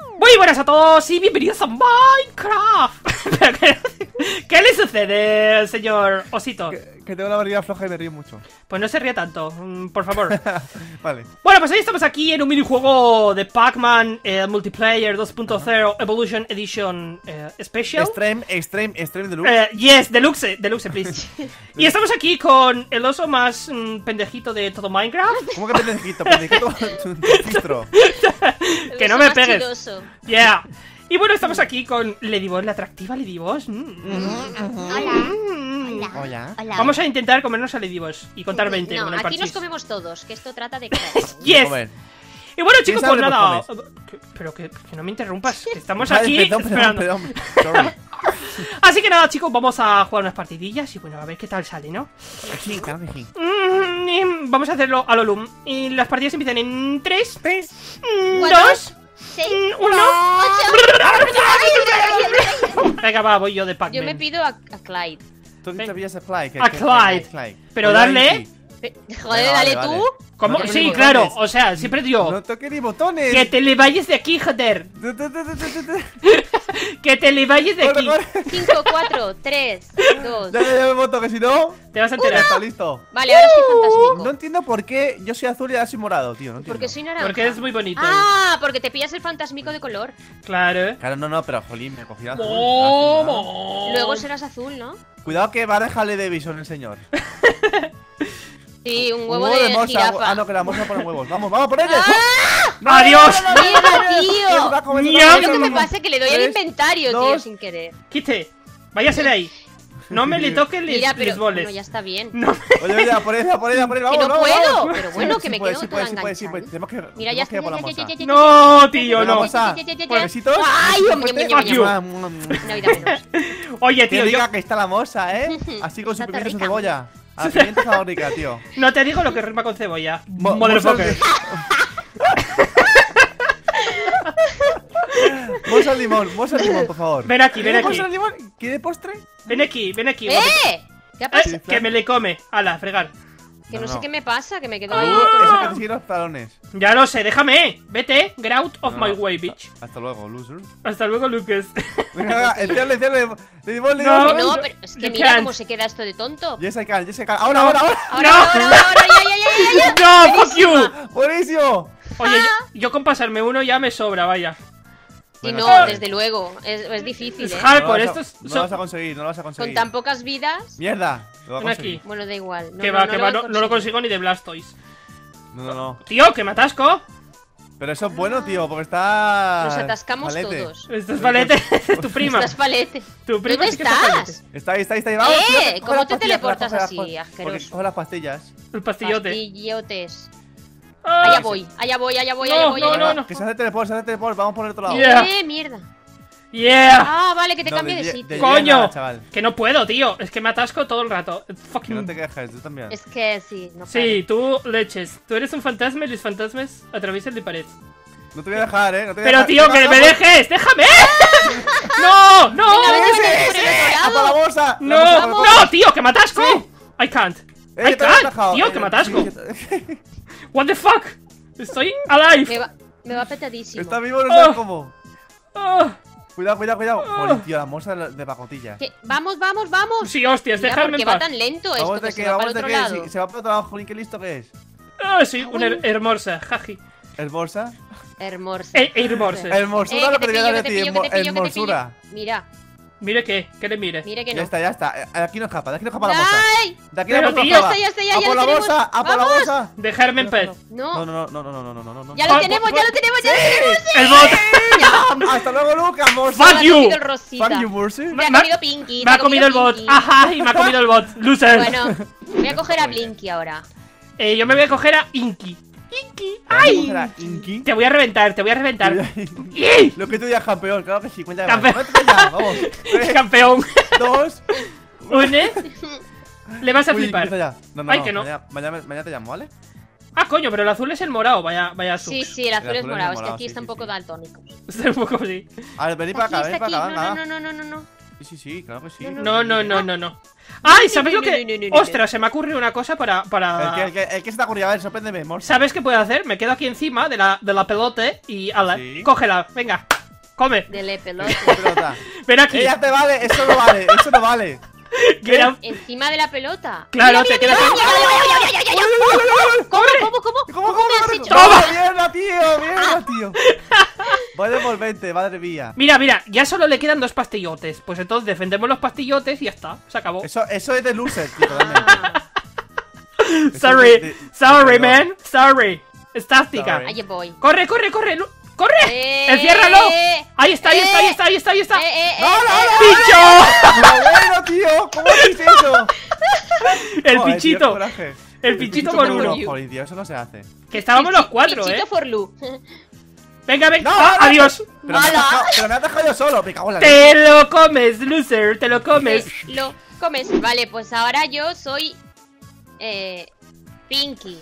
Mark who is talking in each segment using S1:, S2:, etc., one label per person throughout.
S1: Muy buenas a todos y bienvenidos a Minecraft. ¿Qué, le sucede, señor Osito?
S2: Que, que tengo la barriga floja y me río mucho.
S1: Pues no se ría tanto, mm, por favor.
S2: Vale.
S1: Bueno, pues hoy estamos aquí en un minijuego de Pac-Man eh, Multiplayer 2.0 Evolution Edition eh, Special.
S2: Extreme, extreme, extreme deluxe.
S1: Eh, yes, deluxe, deluxe, please. y estamos aquí con el oso más mm, pendejito de todo Minecraft.
S2: ¿Cómo que pendejito? Pendejito
S1: Que no me pegues.
S3: chidoso.
S1: Yeah. Y bueno, estamos aquí con Ladybot, la atractiva Ladybot. Mm.
S3: Hola.
S2: Hola.
S3: Hola.
S1: Vamos a intentar comernos a Ladybot y contar 20
S3: No,
S1: con el
S3: aquí nos comemos todos, que esto trata de
S1: Yes.
S2: Comer.
S1: Y bueno, chicos, pues nada. que- Pero que, que no me interrumpas, que estamos
S2: Vale,
S1: aquí
S2: perdón, perdón,
S1: esperando.
S2: perdón. Sorry.
S1: Así que nada, chicos, vamos a jugar unas partidillas y bueno, a ver qué tal sale, ¿no?
S2: Sí, claro que sí.
S1: Mm, y vamos a hacerlo a lo Lum. Y las partidas empiezan en 3,
S3: Cuatro,
S1: 2,
S3: seis,
S1: 1.
S3: ocho.
S1: Venga, va, voy yo de pac
S3: Yo me pido a, a Clyde.
S2: Tú te pillas a Clyde. que-
S1: A Clyde. Pero darle-
S3: Joder, dale
S2: vale,
S3: tú.
S2: vale.
S1: ¿Cómo?
S2: No
S1: Sí, claro,
S2: botones.
S1: o sea, siempre digo
S2: No toques ni botones.
S1: que te le vayas de aquí, joder. Que te le vayas de aquí.
S2: corre.
S3: 5, 4, 3, 2.
S2: Ya, ya, ya me voto, que si no.
S1: Te vas a enterar.
S2: está listo.
S3: Vale, ahora soy
S2: No
S3: fantasmico.
S2: entiendo por qué yo soy azul y ahora soy morado, tío. No entiendo.
S3: Porque soy naranja.
S1: Porque es muy bonito.
S3: Ah, porque te pillas el fantasmico de color.
S1: Claro.
S2: Claro, no, no, pero jolín, me cogí azul.
S1: ¿Cómo?
S3: Luego serás azul, ¿no?
S2: Cuidado que va a dejarle Davidson el señor.
S3: Sí, un huevo, de, de.
S2: Ah, no, que la morsa pone huevos. Vamos, vamos a ponerle.
S1: ¡Ah!
S2: ¡Adiós!
S3: Tío! Lo que me pasa es que le doy al inventario, tío, sin querer.
S1: ¡Quite! ¡Váyase de ahí! No me le toquen les, boles.
S3: Ya está bien.
S1: No.
S2: Oye, por por
S3: por.
S2: Vamos,
S3: no puedo, pero bueno, que me quedo
S2: sí, sí, Tenemos que,
S3: Mira, ya está.
S1: No, tío, no.
S2: Besitos.
S3: Ay, Navidad menos.
S1: Oye, tío, yo...
S2: que está la moza, ¿eh? Así con su pimiento cebolla. A la pimienta favorita, tío.
S1: no te digo lo que rima con cebolla.
S2: Mo-
S1: Motherfucker.
S2: Moza al limón, moza al limón, por favor.
S1: Ven aquí, ven
S2: ¿Quiere
S1: aquí.
S2: limón? ¿Quiere postre?
S1: Ven aquí, ven aquí.
S3: ¡Eh! ¿Qué ha pasado?
S1: Eh, que me le come. Ala, fregar.
S3: Que
S2: No,
S3: no sé
S2: no.
S3: qué me pasa, que me quedo
S2: Uh,
S3: ahí.
S2: Eso que te los talones.
S1: Ya lo sé, déjame. Vete. Get out of
S2: No,
S1: my way, bitch.
S2: Hasta luego, loser.
S1: Hasta luego, Lucas.
S2: Venga, venga, enciende, enciende. Le dimos, le
S1: No.
S3: no, pero es que
S1: You
S3: mira
S1: can't.
S3: cómo se queda esto de tonto.
S2: Yes, I can, yes, I can. Ahora, ahora, ahora.
S3: Ahora,
S1: No.
S3: ahora, ahora, ahora, ya, ya, ya, ya, ya.
S1: ¡No, fuck you!
S2: Buenísimo.
S1: Oye, yo, yo con pasarme uno ya me sobra, vaya.
S3: Y no, desde luego, es, es difícil,
S1: Es
S3: ¿eh?
S2: No
S1: esto es-
S2: No lo vas a conseguir, no lo vas a conseguir.
S3: Con tan pocas vidas.
S2: Mierda. Lo
S1: Ven aquí.
S3: Bueno, da igual. No,
S1: que
S3: no,
S1: va,
S3: no
S1: que
S3: lo
S1: va,
S3: voy a
S1: no, no lo consigo ni de Blastoise.
S2: No, no, no.
S1: Tío, que me atasco.
S2: Pero eso es bueno, tío, porque está.
S3: Nos atascamos
S2: malete.
S3: todos.
S1: Esto es palete, es tu prima.
S3: Estás palete.
S1: Tu prima
S3: ¿Dónde
S1: sí que está palete.
S3: estás?
S2: Está ahí, está ahí, está ahí. Vamos,
S3: ¡Eh!
S2: coge
S3: ¿Cómo te teleportas así, asqueroso?
S2: Porque coge las pastillas.
S1: El pastillote.
S3: Pastillotes.
S1: Ay,
S3: Allá voy, allá voy, allá voy,
S1: No,
S3: allá voy,
S1: no,
S3: allá
S1: no,
S3: voy.
S1: no.
S2: Que se hace teleport, se hace teleport. Vamos por el otro lado.
S1: Yeah.
S3: ¡Eh, mierda!
S1: Yeah.
S3: Ah, vale, que te
S2: No,
S3: cambie de
S2: ye-
S3: sitio.
S1: Coño.
S2: nada.
S1: Que no puedo, tío. Es que me atasco todo el rato.
S2: Que no
S1: Fucking.
S2: te quejes, tú también.
S3: Es que sí, no
S1: Sí, tú leches. Tú eres un fantasma y los fantasmas atraviesan de pared.
S2: No te voy a dejar, eh. No te voy a
S1: Pero
S2: dejar.
S1: tío, que me dejes, déjame. ¡No! ¡No!
S3: Venga, vete,
S2: ¡Ese,
S3: vete por el
S2: ese!
S3: otro
S2: ¡A por la bolsa! La
S1: ¡No!
S2: la bolsa.
S1: ¡No, tío, que me atasco! I can't.
S2: Eh,
S1: I can't,
S2: atajado.
S1: tío,
S2: Eh,
S1: que me atasco.
S2: sí,
S1: What the fuck? Estoy alive.
S3: Me va, me va petadísimo.
S2: Está vivo, no sé
S1: Oh.
S2: cómo.
S1: Ah,
S2: Cuidado, cuidado, cuidado. Joder, tío, la morsa de pacotilla.
S3: Vamos, vamos, vamos.
S1: Sí, hostias,
S3: Mira, dejadme
S1: en paz.
S3: va tan lento esto.
S2: Vamos de que,
S3: que
S2: vamos de que. Se va para otro lado, Jolín, qué listo que es.
S1: Ah, sí, una hermosa, jaji. ¿Hermosa? Hermosa.
S2: Hermosura, lo
S3: que
S2: a
S3: de ti.
S2: Hermosura.
S3: Mira.
S1: Mire qué, que le mire.
S3: Mire que no.
S2: Ya está, ya está. Aquí no escapa, de aquí no escapa la bolsa.
S3: ¡Ay!
S2: De aquí la
S1: bolsa.
S3: Ya está, ya ya,
S2: por la bolsa, a por la bolsa.
S1: Dejarme en paz.
S2: No.
S3: No,
S2: no, no, no, no, no, no, no.
S3: Ya lo tenemos, ya lo tenemos, ya lo tenemos.
S1: El bot.
S2: ¡Hasta luego, Lucas! ¡Morse!
S1: Fuck you.
S3: comido el rosita.
S2: ¡Fuck you, Morse!
S3: Me ha
S1: Me ha-
S3: comido Pinky.
S1: Me ha comido el bot. Ajá, y me ha comido el bot. Loser.
S3: Bueno, voy a coger a Blinky ahora.
S1: Eh, yo me voy a coger a Inky. Inky. ¡Ay!
S2: Inky.
S1: Te voy a reventar, te voy a reventar.
S2: Lo que tú digas, campeón, claro que sí, cuenta
S1: Campeón.
S2: ya, vamos. Tres,
S1: Campeón.
S2: dos.
S1: Une. Le vas a
S2: Uy,
S1: flipar.
S2: empieza ya. No, no,
S1: Ay,
S2: no,
S1: que no.
S2: Mañana, mañana, mañana te llamo, ¿vale?
S1: Ah, coño, pero el azul es el morado. Vaya, vaya sub.
S3: Sí, sí, el azul
S2: El
S3: es
S2: azul es
S3: morado. Es que aquí
S2: sí,
S3: está un poco
S2: sí.
S3: daltónico.
S1: Está un poco así.
S2: A ver, vení para acá,
S3: aquí.
S2: para acá,
S3: No,
S2: venga.
S3: no, no, no, no, no.
S2: Sí, sí, sí, claro que sí.
S1: No, no, no, no, no. ¡Ay! ¿Sabes lo que.? Ostras, se me ha ocurrido una cosa para.
S2: El
S1: para...
S2: que, el, que, el que se te ha ocurrido, a ver, sorpréndeme, Morsa.
S1: ¿Sabes qué puedo hacer? Me quedo aquí encima de la, de la pelota y. ala,
S2: Sí.
S1: cógela, venga. Come.
S3: Dele pelota.
S2: Pelota.
S1: Ven aquí.
S2: Ya te vale, eso no vale, eso no vale.
S1: Era-
S3: Encima de la pelota.
S1: Claro,
S3: Mira,
S1: te quedas.
S3: ¿Cómo, cómo, cómo?
S2: ¿Cómo,
S3: ¿Cómo?
S1: ¡Toma!
S2: ¡Mierda, tío! ¡Mierda, tío! Voy envolvente, madre mía.
S1: Mira, mira, ya solo le quedan dos pastillotes. Pues entonces defendemos los pastillotes y ya está, se acabó.
S2: Eso, eso es de loser, tío.
S3: Ah,
S1: Sorry, sorry, man, sorry. Estástica.
S2: Sorry.
S3: Ahí voy.
S1: Corre, corre, corre, Lu- corre.
S3: Eh,
S1: Enciérralo. Ahí está, ahí está, ahí está, ahí está, ahí está.
S3: Eh, eh,
S2: ¡No, no, no!
S1: ¡Pincho!
S2: ¡Pero bueno, tío! ¿Cómo haces eso?
S1: El
S2: Joder, tío, coraje.
S1: El con
S3: con
S1: uno.
S2: Joder, tío, eso no se hace.
S1: Que estábamos los cuatro,
S3: Pinchito
S1: eh.
S3: for Lu.
S1: Venga, venga.
S2: No,
S1: Ah,
S2: no,
S1: adiós.
S2: Pero me, has
S3: ¡Hala!
S2: dejado, pero me has dejado yo solo, me cago en la leche.
S1: Te lo comes, loser, te lo comes.
S3: Lo comes. Vale, pues ahora yo soy. Eh. Pinky.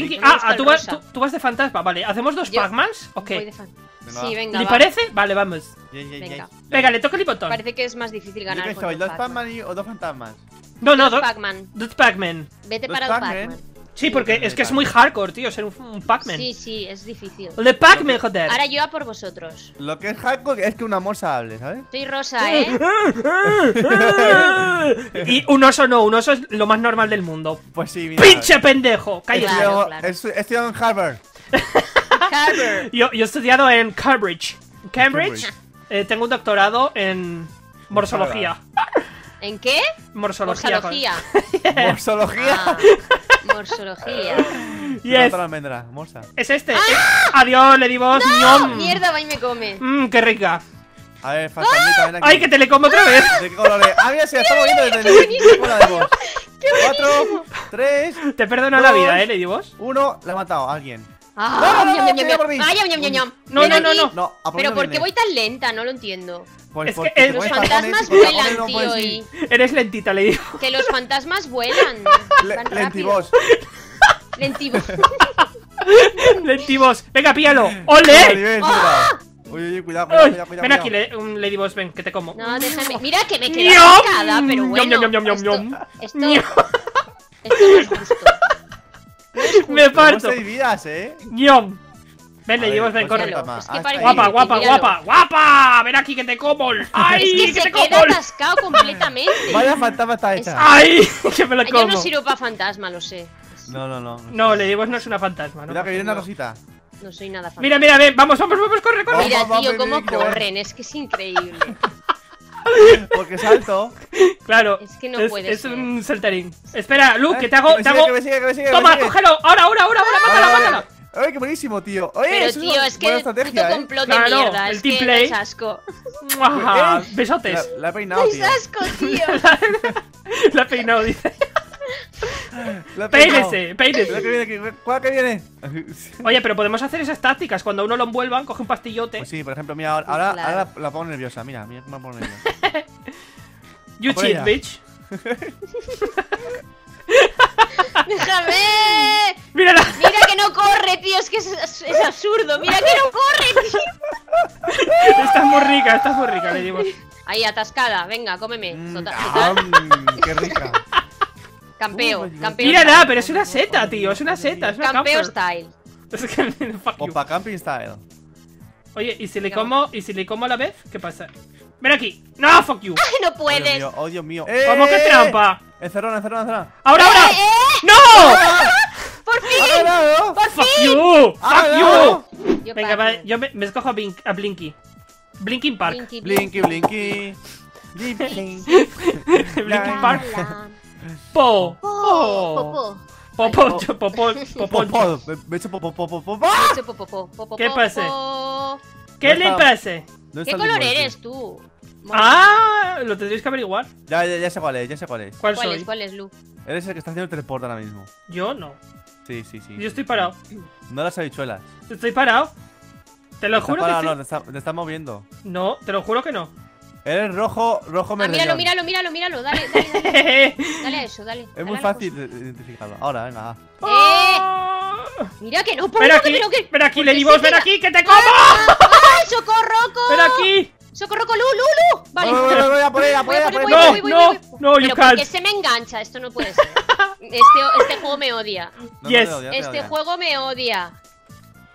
S1: Pinky, ah, ah,
S3: el
S1: tú, vas, tú, tú vas de fantasma, vale. ¿Hacemos dos Pac-Mans? Ok.
S3: Voy de fan.
S2: Venga,
S3: Sí, venga.
S1: ¿Le
S3: va.
S1: parece? Vale, vamos.
S3: Venga.
S1: Venga, le toca el botón.
S3: Parece que es más difícil
S2: ¿Yo
S3: ganar.
S2: qué
S3: con
S2: soy? ¿Dos
S3: Pac-Man.
S2: O dos fantasmas?
S1: No, no,
S3: Dos
S1: dos
S3: Pac-Man.
S1: dos Pac-Man.
S3: Vete
S2: Dos
S3: para los
S2: Pac-Man.
S1: Sí, porque es que es muy hardcore, tío, ser un, un Pac-Man.
S3: Sí, sí, es difícil.
S1: El de Pac-Man, joder.
S3: Ahora yo a por vosotros.
S2: Lo que es hardcore es que una morsa hable, ¿sabes?
S3: Soy rosa, ¿eh?
S1: y un oso no, un oso es lo más normal del mundo.
S2: Pues sí, mira.
S1: ¡Pinche pendejo! Cállate.
S3: Claro, claro.
S2: He estudiado en Harvard.
S3: Harvard.
S1: Yo, yo he estudiado en Cambridge. Cambridge,
S2: Cambridge.
S1: eh, tengo un doctorado en morsología.
S3: ¿En qué?
S1: Morsología.
S3: Morsología.
S2: Morsología.
S3: Ah, morsología.
S1: Yes.
S2: Otra almendra, morsa.
S1: Es este. Eh, Adiós, le dimos. ñom.
S3: Mierda, va y me come.
S1: Mmm, qué rica.
S2: A ver, fantasmita, ven aquí.
S1: Ay, que te le como otra vez.
S2: ¿De qué color es? Ah, mira, se está moviendo desde el. Cuatro, tres,
S1: Te perdono la vida, eh, Ladybos.
S2: uno. Le ha matado a alguien.
S3: Ah,
S2: No, no, no, no.
S3: Ah.
S1: No, no, no,
S3: aquí.
S1: no.
S2: No, ¿a por
S3: Pero
S2: dónde
S1: que
S3: Los fantasmas vuelan,
S2: no
S3: tío.
S2: puedes
S3: Y
S2: ir.
S1: Eres lentita, Ladybos.
S3: que los fantasmas vuelan.
S2: Le-
S3: Van.
S2: Lentivos.
S3: Lentivos.
S1: Lentivos. Venga, píllalo.
S2: Vale,
S1: ¡Ole!
S2: ven,
S3: ¡Ah!
S2: cuidado, cuidado,
S1: Ay,
S2: cuidado, cuidado.
S1: ven aquí,
S2: cuidado.
S1: le- un Ladybos, ven, que te como.
S3: No, déjame. Mira que me queda
S1: Ñom.
S3: picada, pero
S1: Ñom,
S3: bueno. esto, no es justo. No es justo.
S1: Me
S2: ¿Cómo
S1: parto.
S2: vidas, eh?
S1: Ñom. Ven,
S2: ver,
S1: Ladybos, ven,
S2: pues
S1: corre.
S3: Es que
S2: Ah.
S1: Guapa, guapa, guapa, guapa. Ven aquí que te como. ¡Ay,
S3: Es que
S1: que
S3: se
S1: te como!
S3: queda atascado completamente.
S2: Vaya fantasma está hecha.
S1: ¡Ay, que me lo
S3: Yo
S1: como!
S3: no sirvo para fantasma, lo sé.
S2: No, no, no.
S1: No, Ladybos no es una fantasma, ¿no?
S2: Mira que viene una
S3: no.
S2: rosita.
S3: No soy nada fantasma.
S1: Mira, mira, ven, vamos, vamos, vamos, corre, corre.
S3: Mira, tío, cómo corren. Es que es increíble.
S2: Porque salto.
S1: Claro,
S3: Es que no
S1: es,
S3: puede
S1: es
S3: ser.
S1: un saltarín. Espera, Luke,
S2: Eh,
S1: que te hago,
S2: me
S1: te hago.
S2: que me sigue, que me sigue, que me
S1: Toma, cógelo. Ahora, ahora, ahora, ahora, mátala,
S2: Vale,
S1: mátala.
S2: Ay, qué buenísimo, tío. Oye,
S3: Pero
S2: es una
S3: tío, es que
S2: buena
S3: el puto
S2: estrategia, ¿eh?
S3: complot de
S1: Claro,
S3: mierda.
S1: el
S3: Es
S1: team
S3: que
S1: play.
S3: es asco.
S1: Mua,
S2: Eh,
S1: Besotes.
S2: La, la he peinado, tío.
S3: Asco, tío.
S1: La ha peinado, dice.
S2: La he peinado.
S1: Peínese,
S2: que viene, que- ¿cuál que viene?
S1: Oye, pero podemos hacer esas tácticas. Cuando a uno lo envuelvan, coge un pastillote.
S2: Pues sí, por ejemplo, mira, ahora, ahora,
S3: Claro.
S2: ahora la, la pongo nerviosa. Mira, mira cómo me pongo nerviosa.
S1: You
S2: por
S1: cheat,
S2: ella.
S1: bitch.
S3: ¡Déjame!
S1: Mírala.
S3: Mira que no corre, tío. Es que es, es absurdo. Mira que no corre, tío.
S1: Estás muy rica, estás muy rica, le digo.
S3: Ahí, atascada. Venga, cómeme.
S2: Mm, ah, qué rica.
S3: Campeo.
S2: Uh,
S3: Campeo.
S1: Mírala, pero es una seta, tío. Es una seta, es una
S3: Campeo
S1: camper.
S3: style.
S2: Opa camping style.
S1: Oye, ¿y si le como, y si le como a la vez? ¿Qué pasa? Ven aquí. No, fuck you.
S3: Ay, no
S2: Oh, Dios
S3: puedes.
S2: mío, oh, Dios mío.
S1: ¿Cómo que trampa?
S2: Encerrona, encerrona, encerrona.
S1: Ahora, ahora.
S3: ¡Eh, eh!
S1: ¡No!
S3: ¡Por
S2: ¡Ha
S3: fin!
S2: ganado!
S3: ¡Por
S1: ¡Fuck
S3: fin!
S1: you!
S2: ¡Ha
S1: ¡Fuck
S2: ganado!
S1: you!
S3: Yo
S1: Venga,
S3: Pac-Man.
S1: va, yo me, me escojo a, Blink- a Blinky. Blinking Park.
S3: Blinky,
S2: Blinky, blinky. Blinky.
S1: Blinking Park. Po.
S3: Po,
S1: Po.
S3: po, po.
S1: Popo. Popo,
S2: me-. Hecho
S3: po, po, po, po, po,
S1: ¿Qué
S3: po,
S1: pasa?
S3: po.
S1: ¿Qué le pasa?
S2: ¿Dónde
S3: ¿Qué color eres tú?
S1: Ah, lo tendréis que averiguar.
S2: Ya, ya, ya sé cuál es, ya sé cuál es.
S1: ¿Cuál
S3: ¿Cuál
S1: soy?
S3: es? ¿Cuál es, Lu?
S2: Eres el que está haciendo el teleport ahora mismo.
S1: Yo no.
S2: Sí, sí, sí.
S1: Yo estoy parado.
S2: No las habichuelas.
S1: Estoy parado. Te lo
S2: Está
S1: juro
S2: parado,
S1: que
S2: no,
S1: sí.
S2: te está, te está moviendo.
S1: No, te lo juro que no.
S2: Eres rojo, rojo
S3: Ah, míralo, míralo, míralo, míralo. Dale, dale, dale. Dale a eso, dale.
S2: Es
S3: dale
S2: muy fácil de- de identificarlo. Ahora, venga.
S3: ¡Eh!
S1: Ah.
S3: Mira que no, por
S1: Ven
S3: lo
S1: aquí,
S3: pero que.
S1: ven aquí,
S3: ¿por qué
S1: Ladybug,
S3: se
S1: ven aquí, que te como.
S3: ¡Ah! ¡Ay, socorroco!
S1: Ven aquí.
S3: ¡Socorroco, Lu, Lu, Lu! Vale.
S2: Voy, voy, voy, voy a por ella,
S1: No, you
S3: Pero ¿por qué
S1: can't.
S3: se me engancha? Esto no puede ser. Este, este juego me odia.
S2: No, no,
S1: Yes.
S2: odia,
S3: Este
S2: odia.
S3: juego me odia.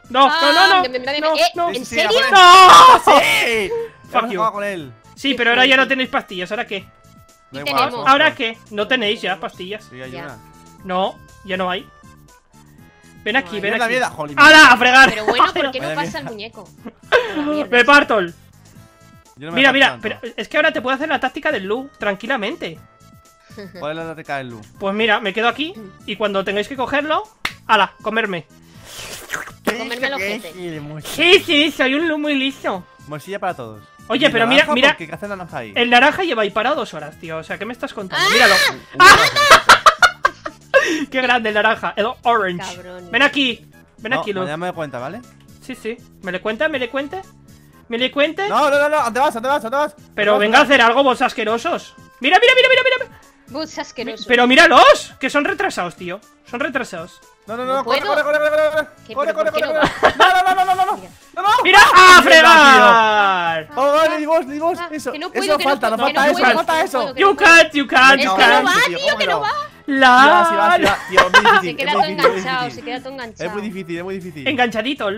S1: No, no, no,
S3: me- me- me-
S1: no.
S3: eh,
S1: no,
S3: ¿En
S2: sí,
S3: serio?
S1: ¡No!
S2: ¡Sí!
S1: Fuck you.
S2: con él.
S1: Sí, pero ahora ya no tenéis pastillas. ¿Ahora qué?
S2: Igual,
S1: ¿Ahora qué? No tenéis ya pastillas.
S2: Sí, hay
S3: Ya.
S2: una.
S1: No, ya no hay. Ven aquí, ven aquí.
S2: mierda, jolín.
S1: ¡Hala! ¡A fregar!
S3: Pero bueno, ¿por qué no pasa el muñeco?
S1: ¡Me parto!
S2: No
S1: Mira, mira, pero es que ahora te puedo hacer la táctica del Lu, tranquilamente.
S2: ¿Cuál es la táctica del Lu?
S1: Pues mira, me quedo aquí y cuando tengáis que cogerlo, ¡hala! Comerme.
S3: Comerme ojete.
S1: Sí, sí, soy un Lu muy listo.
S2: Morcilla para todos.
S1: Oye, pero mira- mira-
S2: ¿Qué hace naranja ahí?
S1: El naranja lleva ahí parado dos horas, tío. O sea, ¿qué me estás contando?
S3: ¡Ah!
S1: Míralo.
S2: Uh,
S1: ¡Qué grande el naranja! El orange.
S3: Cabrón.
S1: Ven aquí. Ven
S2: no,
S1: aquí, Lu.
S2: mañana me doy cuenta, ¿vale?
S1: Sí, sí. ¿Me le cuenta? ¿Me le cuente? ¿Me le cuente?
S2: No, no, no, no, ¿dónde vas? ¿Dónde vas? ¿Dónde vas?
S1: Pero
S2: ¿Dónde
S1: venga a hacer algo, vos asquerosos. Mira, mira, mira, mira, mira.
S3: Boots asqueroso.
S1: Pero míralos, que son retrasados, tío. Son retrasados.
S2: No, no, no,
S3: No
S2: corre,
S3: puedo.
S2: corre, corre, corre, corre,
S3: ¿Qué,
S2: corre, corre, corre,
S3: no
S2: corre. No, no, no, no, no, no, no,
S3: Mira.
S1: ¡A fregar!
S2: Oh, vale, Divos,
S3: Ah,
S2: eso,
S3: no puedo,
S2: eso falta, no falta eso, falta
S3: que no
S2: eso.
S3: puedo, que
S1: You can't, you can't, you
S3: que no
S1: can't.
S3: va,
S2: tío,
S3: tío, que no va.
S2: Sí va, sí va, sí
S1: La...
S2: va, tío, es muy difícil,
S3: Se
S2: es
S3: queda
S2: muy
S3: todo enganchado,
S2: difícil.
S3: se queda todo enganchado.
S2: Es muy difícil, es muy difícil.
S1: Enganchadito.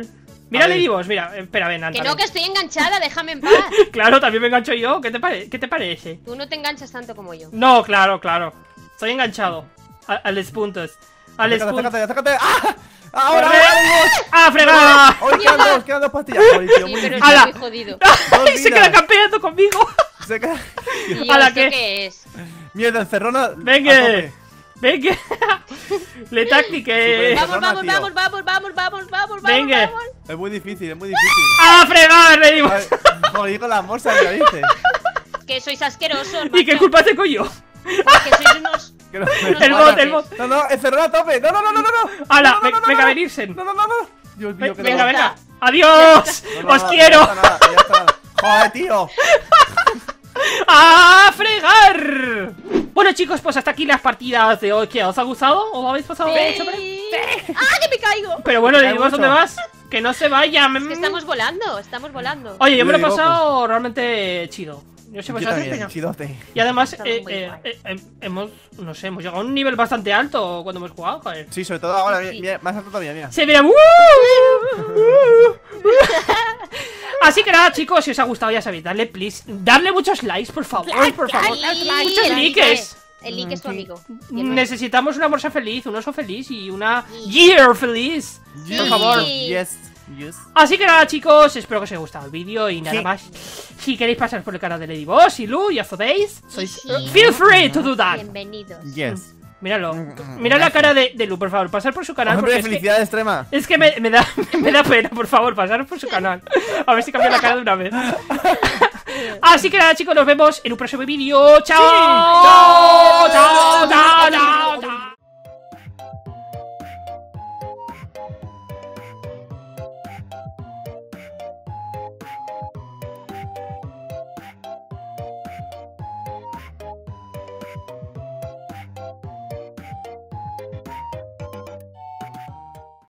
S1: Mírale,
S2: A ver.
S1: Divos, mira. Espera, ven,
S3: Que no, que estoy enganchada, déjame en paz.
S1: Claro, también me engancho yo. ¿Qué te, pare- ¿Qué te parece?
S3: Tú no te enganchas tanto como yo.
S1: No, claro, claro. Estoy enganchado. A, a los puntos. A los puntos.
S2: acércate. ¡Ah! ¡Ahora,
S1: Corre.
S2: ahora, Divos!
S1: ¡A fregar!
S2: Hoy quedan dos, quedan dos pastillas. Joder, tío,
S3: Sí,
S2: muy
S3: pero estoy muy jodido.
S1: Se queda campeando conmigo.
S2: Se queda-
S3: ¿Y
S1: ¿A la
S3: esto
S1: qué?
S3: qué es?
S2: Mierda, encerrona.
S1: Venga. Venga. Le tactique.
S2: Super-
S3: Vamos, vamos, vamos, vamos, vamos, vamos, vamos,
S1: Venga.
S3: vamos.
S2: Es muy difícil, es muy difícil.
S1: ¡A fregar! Le dimos.
S2: Joder, con la morsa que lo dice.
S3: Que sois asquerosos,
S1: ¿Y qué
S3: macho.
S1: culpa tengo yo?
S3: Que sois unos...
S2: No-
S1: El bot, el bot.
S2: No, no, encerrona a tope. No, no, no, no, no. no.
S1: ¡Hala!
S2: No, no, no,
S1: Venga,
S2: no.
S1: venirsen.
S2: No, no, no, no. Dios mío, que
S1: Venga, venga. ¡Adiós!
S2: No, no,
S1: ¡Os quiero!
S2: Joder, tío.
S1: ¡A fregar! Bueno chicos, pues hasta aquí las partidas de hoy. ¿Qué? ¿Os ha gustado? ¿Os habéis pasado bien?
S3: Sí. ¡Ah, que me caigo!
S1: Pero bueno, le digo dónde vas. Que no se vaya.
S3: Es que estamos volando, estamos volando.
S1: Oye, yo me lo he
S2: Yo
S1: pasado realmente chido. Yo sé
S2: Yo
S1: pasar
S2: también.
S1: Y además, eh, eh, eh, eh, hemos, no sé, hemos llegado a un nivel bastante alto cuando hemos jugado, joder.
S2: Sí, sobre todo ahora,
S3: Sí.
S2: mira, más alto todavía, mira.
S1: Se mira. Así que nada, chicos, si os ha gustado, ya sabéis, darle please, darle muchos likes, por favor, por favor. Muchos likes.
S3: like. El like es tu amigo. Y el
S1: Necesitamos una morsa feliz, un oso feliz y una year feliz.
S3: Sí.
S1: Por favor.
S2: Yes, yes.
S1: Así que nada, chicos, espero que os haya gustado el vídeo y nada
S2: Sí.
S1: más. Si queréis pasar por el canal de Lady Boss y Lu, ya sabéis, sois.
S3: Sí.
S1: Feel free to do that.
S3: Bienvenidos.
S2: Yes.
S1: Míralo. Mira la cara de, de Lu, por favor, pasar por su canal. porque
S2: Hombre,
S1: es que-
S2: felicidad extrema.
S1: Es que me, me da, me da pena, por favor, pasaros por su canal. A ver si cambia la cara de una vez. Así que nada, chicos, nos vemos en un próximo vídeo. ¡Chao! ¡Chao!